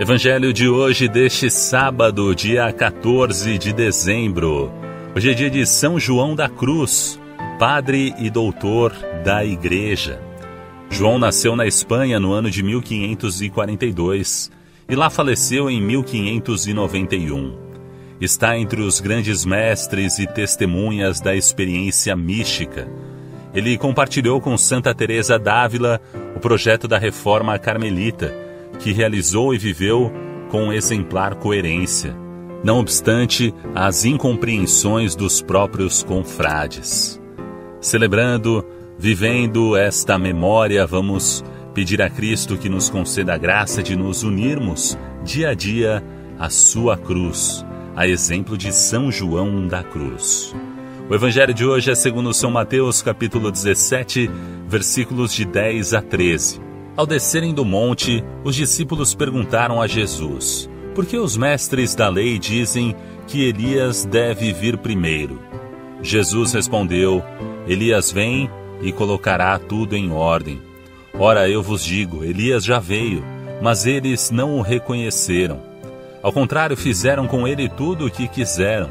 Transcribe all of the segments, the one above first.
Evangelho de hoje, deste sábado, dia 14 de dezembro. Hoje é dia de São João da Cruz, padre e doutor da Igreja. João nasceu na Espanha no ano de 1542 e lá faleceu em 1591. Está entre os grandes mestres e testemunhas da experiência mística. Ele compartilhou com Santa Teresa d'Ávila o projeto da reforma carmelita que realizou e viveu com exemplar coerência, não obstante as incompreensões dos próprios confrades. Celebrando, vivendo esta memória, vamos pedir a Cristo que nos conceda a graça de nos unirmos dia a dia à sua cruz, a exemplo de São João da Cruz. O evangelho de hoje é segundo São Mateus, capítulo 17, versículos de 10 a 13. Ao descerem do monte, os discípulos perguntaram a Jesus: Por que os mestres da lei dizem que Elias deve vir primeiro? Jesus respondeu: Elias vem e colocará tudo em ordem. Ora, eu vos digo: Elias já veio, mas eles não o reconheceram. Ao contrário, fizeram com ele tudo o que quiseram.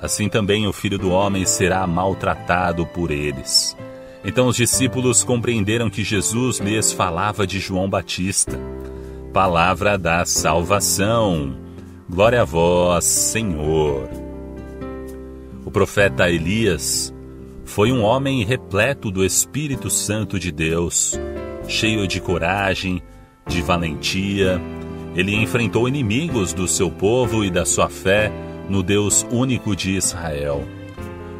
Assim também o filho do homem será maltratado por eles. Então os discípulos compreenderam que Jesus lhes falava de João Batista. Palavra da salvação. Glória a vós, Senhor. O profeta Elias foi um homem repleto do Espírito Santo de Deus, cheio de coragem, de valentia. Ele enfrentou inimigos do seu povo e da sua fé no Deus único de Israel.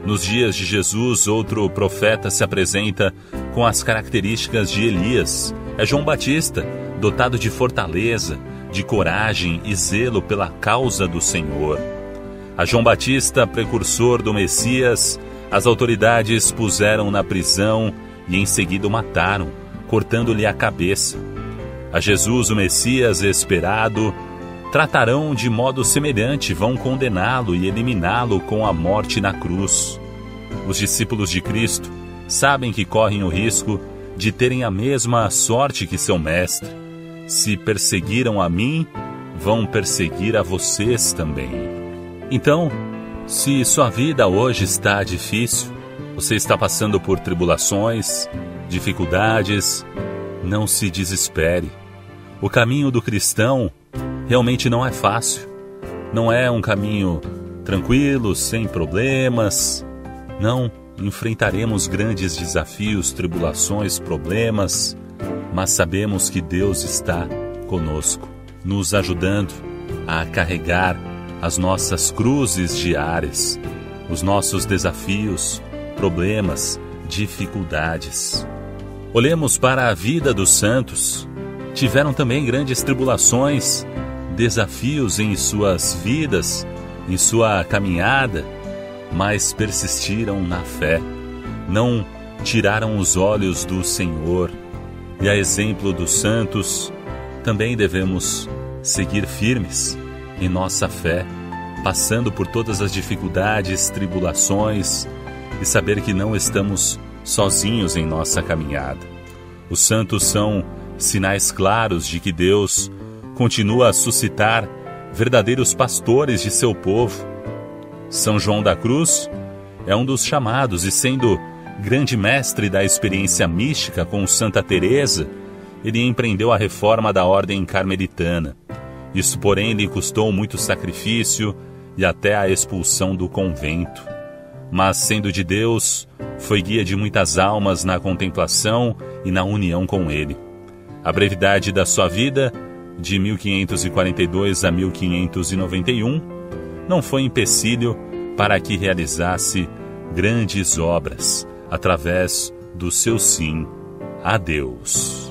Nos dias de Jesus, outro profeta se apresenta com as características de Elias. É João Batista, dotado de fortaleza, de coragem e zelo pela causa do Senhor. A João Batista, precursor do Messias, as autoridades puseram na prisão e em seguida o mataram, cortando-lhe a cabeça. A Jesus, o Messias esperado, tratarão de modo semelhante, vão condená-lo e eliminá-lo com a morte na cruz. Os discípulos de Cristo sabem que correm o risco de terem a mesma sorte que seu mestre. Se perseguiram a mim, vão perseguir a vocês também. Então, se sua vida hoje está difícil, você está passando por tribulações, dificuldades, não se desespere. O caminho do cristão realmente não é fácil. Não é um caminho tranquilo, sem problemas. Não, enfrentaremos grandes desafios, tribulações, problemas, mas sabemos que Deus está conosco, nos ajudando a carregar as nossas cruzes diárias, os nossos desafios, problemas, dificuldades. Olhemos para a vida dos santos. Tiveram também grandes tribulações, desafios em suas vidas, em sua caminhada, mas persistiram na fé, não tiraram os olhos do Senhor. E a exemplo dos santos, também devemos seguir firmes em nossa fé, passando por todas as dificuldades, tribulações e saber que não estamos sozinhos em nossa caminhada. Os santos são sinais claros de que Deus continua a suscitar verdadeiros pastores de seu povo. São João da Cruz é um dos chamados e sendo grande mestre da experiência mística com Santa Teresa, ele empreendeu a reforma da ordem carmelitana. Isso, porém, lhe custou muito sacrifício e até a expulsão do convento. Mas, sendo de Deus, foi guia de muitas almas na contemplação e na união com Ele. A brevidade da sua vida de 1542 a 1591, não foi empecilho para que realizasse grandes obras através do seu sim a Deus.